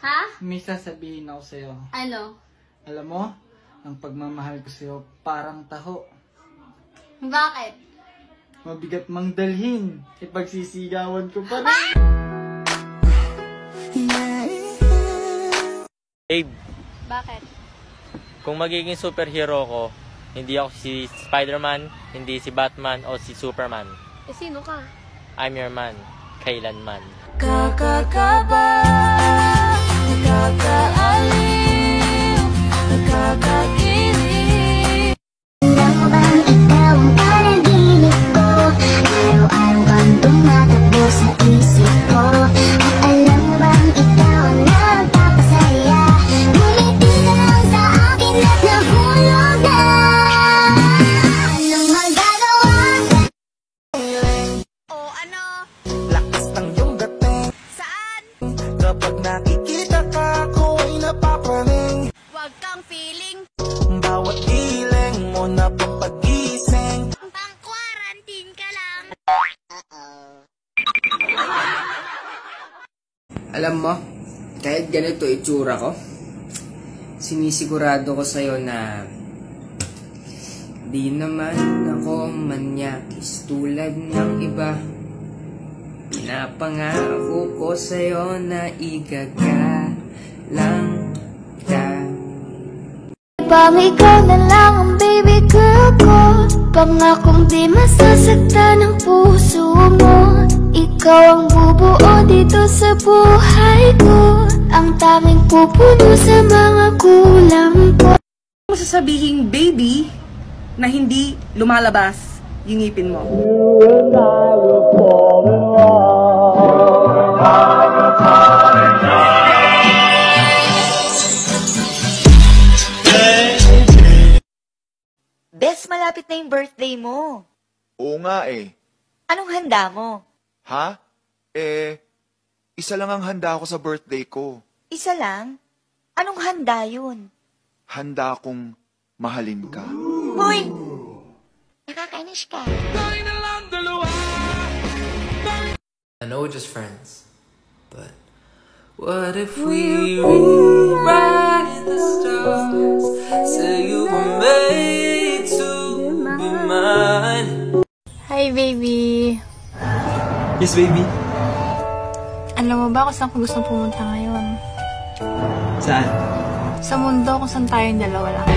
Ha? May sasabihin ako sa'yo. Ano? Alam mo, ang pagmamahal ko sa'yo parang taho. Bakit? Mabigat mang dalhin. Ipagsisigawan ko pa rin. Babe, Bakit? kung magiging superhero ko, hindi ako si Spider-Man, hindi si Batman o si Superman. Eh, sino ka? I'm your man, kailanman. Kakakaba, nakakaaliw, nakakakilig. Alam mo bang ikaw ang panaginip ko? Araw-araw kang sa isip ko At alam mo bang ikaw ang nagpapasaya? Ngumiti ka lang sa akin at nahulog na Anong magagawa? O ano? Lakas ng iyong dating Saan? Kapag nakikita Kang feeling. Bawat giling mo na papagising Pang quarantine ka lang. Alam mo, kahit ganito itsura ko, sinisigurado ko sa'yo na di naman ako manyakis tulad ng iba. Pinapangako ko sa'yo na igagalang ka. Bang ikaw na lang ang baby girl ko. Pangakong di masasaktan ang puso mo. Ikaw ang bubuo dito sa buhay ko. Ang tanging pupuno sa mga kulang ko. Mo sasabihin baby na hindi lumalabas yung ngipin mo. Bes, malapit na yung birthday mo. Oo nga eh. Anong handa mo? Ha? Eh, isa lang ang handa ko sa birthday ko. Isa lang? Anong handa yun? Handa akong mahalin ka. Hoy! Nakakainis ka I know we're just friends, but what if we rewrite the stars? Say you were made baby. Yes, baby. Alam mo ba kung saan ko gustong pumunta ngayon? Saan? Sa mundo kung saan tayong dalawa lang.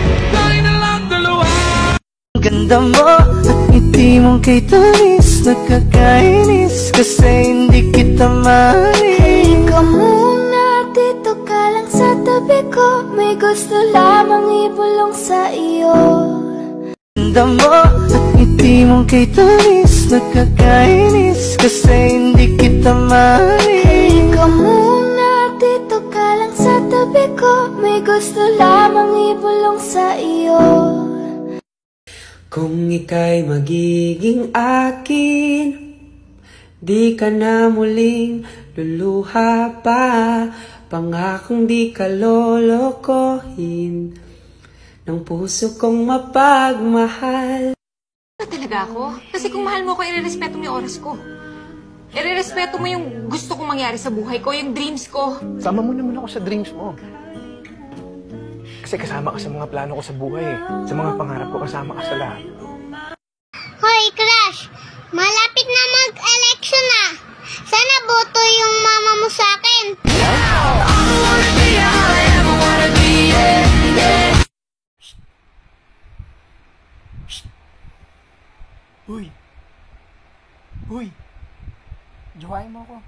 Ganda mo at ngiti mong kay Tanis Nakakainis kasi hindi kita mahalin Ikaw muna, dito ka lang sa tabi ko May gusto lamang ibulong sa iyo Ganda mo at ngiti mong kay Tanis Nakakainis kasi hindi kita mahalin Ikaw muna, dito ka lang sa tabi ko May gusto lamang ibulong sa iyo Kung ika'y magiging akin, di ka na muling luluha pa. Pangakong di ka lolokohin ng puso kong mapagmahal. Talaga ako. Kasi kung mahal mo ko, irerespeto mo yung oras ko. Irerespeto mo yung gusto kong mangyari sa buhay ko, yung dreams ko. Sama mo naman ako sa dreams mo. Kasi kasama ka sa mga plano ko sa buhay eh. Sa mga pangarap ko, kasama ka sa lahat. Hoy, Crush! Malapit na mag-election na! Sana boto yung mama mo sa akin! Uy! Uy! Jowain mo ko.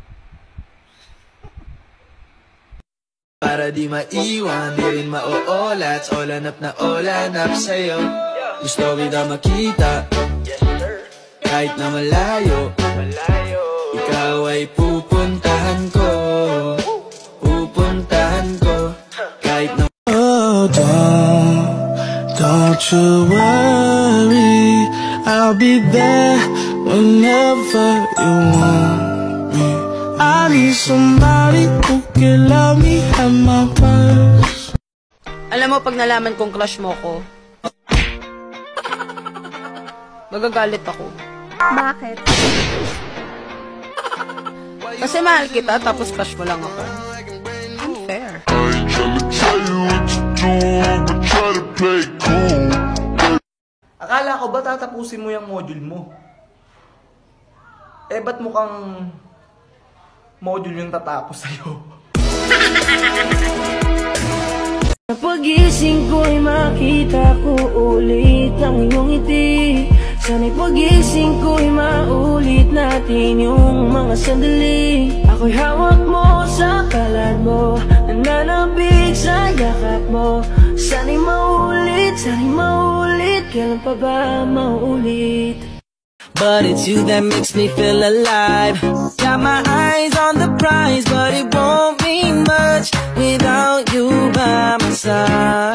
Para di maiwan, di rin maoolat. Olanap na olanap sa'yo. Gusto kita makita. Kahit na malayo. Ikaw ay pupuntahan ko. Pupuntahan ko. Kahit na Oh, don't, don't you worry I'll be there whenever you want me I need somebody who can love me at my worst Alam mo, pag nalaman kong crush mo ko, magagalit ako. Bakit? Kasi mahal kita, tapos crush mo lang ako. Unfair. I ain't trying to tell you what to do, but try to play tapusin mo yung module mo. Eh, ba't mukhang module yung tatapos sa'yo? Pagising ko'y makita ko ulit ang iyong ngiti Sana'y pagising ko'y maulit natin yung mga sandali Ako'y hawak mo sa palad mo Nananabig sa yakap mo Sana'y maulit, sana'y maulit Kailan pa ba maulit? But it's you that makes me feel alive Got my eyes on the prize But it won't mean much Without you by my side